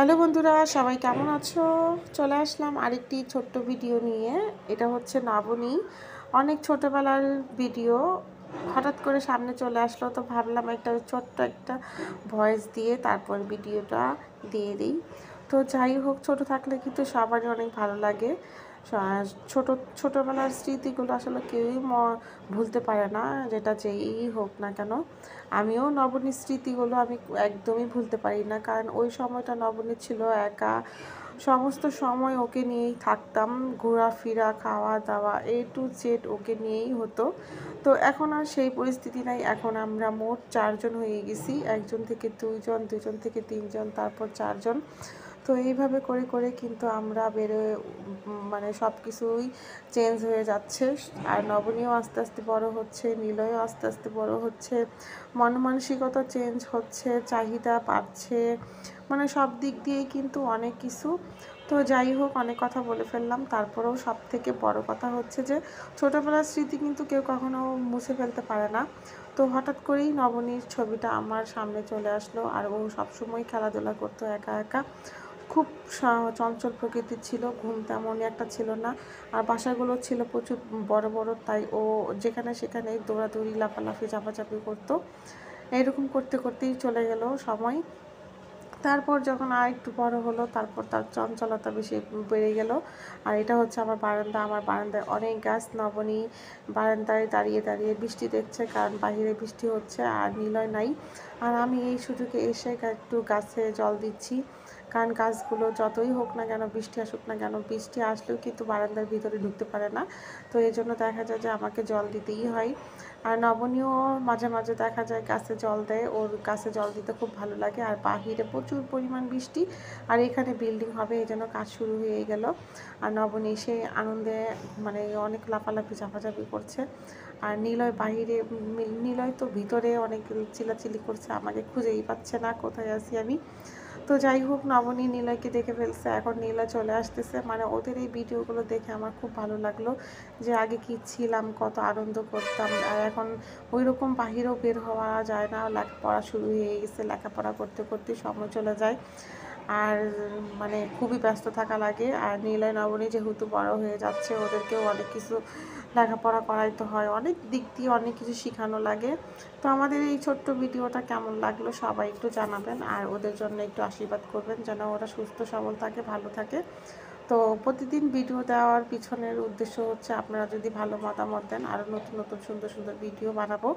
Hello বন্ধুরা, সবাই কেমন আছো? চলে আসলাম আরেকটি ছোট্ট ভিডিও নিয়ে। এটা হচ্ছে নাবনী। অনেক ছোটোবেলার ভিডিও। হঠাৎ করে সামনে চলে আসলো তো ভাবলাম একটা ছোট্ট একটা ভয়েস দিয়ে তারপর ভিডিওটা দিয়ে দিই। তো যাই হোক, ছোট থাকলে কিন্তু সবারই অনেক ভালো লাগে। ছোট, ছোটোবেলার স্মৃতিগুলো আসলে কেউই ভুলতে পারে না, যেটা যেই হোক না কেন। আমিও নবনীর স্মৃতিগুলো আমি একদমই ভুলতে পারি না, কারণ ওই সময়টা নবনী ছিল একা। সমস্ত সময় ওকে নিয়েই থাকতাম, ঘোরাফেরা খাওয়া দাওয়া এ টু জেড ওকে নিয়েই হতো। তো এখন আর সেই পরিস্থিতি নাই, এখন আমরা মোট চারজন হয়ে গেছি, একজন থেকে দুইজন দুজন থেকে তিনজন, তারপর চারজন। তো এইভাবে করে করে কিন্তু আমরা বেরো মানে সব কিছুই চেঞ্জ হয়ে যাচ্ছে। আর নবনীয় আস্তে আস্তে বড় হচ্ছে, নিলয়ও আস্তে আস্তে বড় হচ্ছে। মন মানসিকতা চেঞ্জ হচ্ছে, চাহিদা বাড়ছে মানে সব দিক দিয়েই কিন্তু অনেক কিছু। তো যাই হোক, অনেক কথা বলে ফেললাম। তারপরেও সব থেকে বড় কথা হচ্ছে যে, ছোটোবেলার স্মৃতি কিন্তু কেউ কখনো মুছে ফেলতে পারে না। তো হঠাৎ করেই নবনীর ছবিটা আমার সামনে চলে আসলো, আর ও সবসময় খেলাধুলা করতো একা একা। খুব চঞ্চল প্রকৃতির ছিল, ঘুম তেমনই একটা ছিল না। আর বাসাগুলো ছিল প্রচুর বড় বড়, তাই ও যেখানে সেখানে দৌড়াদৌড়ি, লাফালাফি, চাপাচাপি করতো। এরকম করতে করতেই চলে গেল সময়। তারপর যখন আর একটু বড় হলো, তারপর তার চঞ্চলতা বেশি বেড়ে গেল। আর এটা হচ্ছে আমার বারান্দা। আমার বারান্দায় অনেক গাছ, নবনী বারান্দায় দাঁড়িয়ে দাঁড়িয়ে বৃষ্টি দেখছে, কারণ বাহিরে বৃষ্টি হচ্ছে আর নিলয় নাই। আর আমি এই সুযোগে এসে একটু গাছে জল দিচ্ছি। কারণ গাছগুলো যতই হোক না কেন, বৃষ্টি আসুক না কেন, বৃষ্টি আসলেও কিন্তু বারান্দার ভিতরে ঢুকতে পারে না। তো এই জন্য দেখা যায় যে আমাকে জল দিতেই হয়। আর নবনীয় মাঝে মাঝে দেখা যায় গাছে জল দেয়। ওর গাছে জল দিতে খুব ভালো লাগে। আর বাহিরে প্রচুর পরিমাণ বৃষ্টি। আর এখানে বিল্ডিং হবে, এই জন্য কাজ শুরু হয়ে গেল। আর নবনী সে আনন্দে মানে অনেক লাফালাফি, ঝাপাঝাপি করছে। আর নিলয় বাহিরে নিলয় তো ভিতরে অনেক চিলাচিলি করছে। আমাকে খুঁজেই পাচ্ছে না, কোথায় আছি আমি? তো যাই হোক নবনী নীলয়কে দেখে ফেলছে। এখন নীলা চলে আসতেছে। মানে ওদের এই ভিডিওগুলো দেখে আমার খুব ভালো লাগল যে আগে কি ছিলাম, কত আনন্দ করতাম। আর এখন ওই রকম বাহিরেও বের হওয়া যায় না। লেখাপড়া শুরু হয়ে গেছে, লেখাপড়া করতে করতে সময় চলে যায়। আর মানে খুবই ব্যস্ত থাকা লাগে। আর নীলয় নবনী যেহেতু বড় হয়ে যাচ্ছে, ওদেরকেও অনেক কিছু লেখাপড়া করাইতে হয়। অনেক দিক দিয়ে অনেক কিছু শেখানো লাগে। তো আমাদের এই ছোট্ট ভিডিওটা কেমন লাগল সবাই একটু জানাবেন। আর ওদের জন্য একটু আশীর্বাদ করবেন যেন ওরা সুস্থ, সবল থাকে, ভালো থাকে। তো প্রতিদিন ভিডিও দেওয়ার পিছনের উদ্দেশ্য হচ্ছে আপনারা যদি ভালো মতামত দেন আরও নতুন নতুন, সুন্দর সুন্দর ভিডিও বানাবো।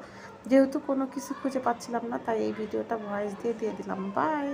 যেহেতু কোনো কিছু খুঁজে পাচ্ছিলাম না, তাই এই ভিডিওটা ভয়েস দিয়ে দিয়ে দিলাম। বাই